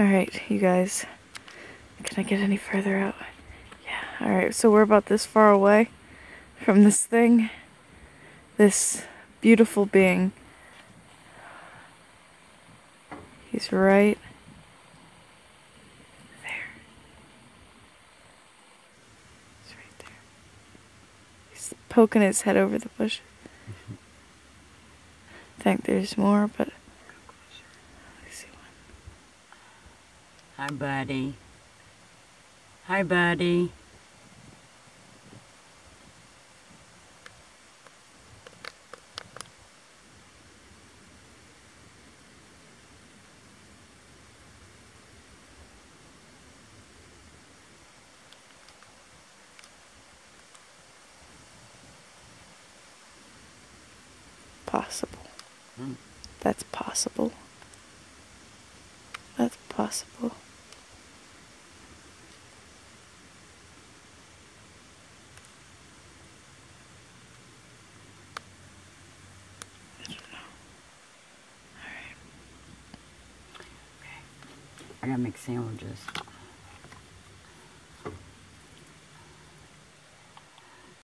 Alright, you guys. Can I get any further out? Yeah. Alright, so we're about this far away from this thing. This beautiful being. He's right there. He's right there. He's poking his head over the bush. I mm-hmm. think there's more, but Hi, buddy. Hi, buddy. Possible. Hmm. That's possible. That's possible. I gotta make sandwiches.